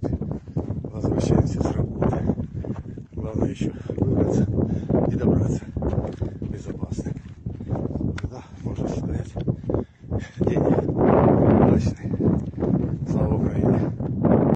так вот возвращаемся с работы. Главное еще выбраться и добраться безопасно. Тогда можно считать день.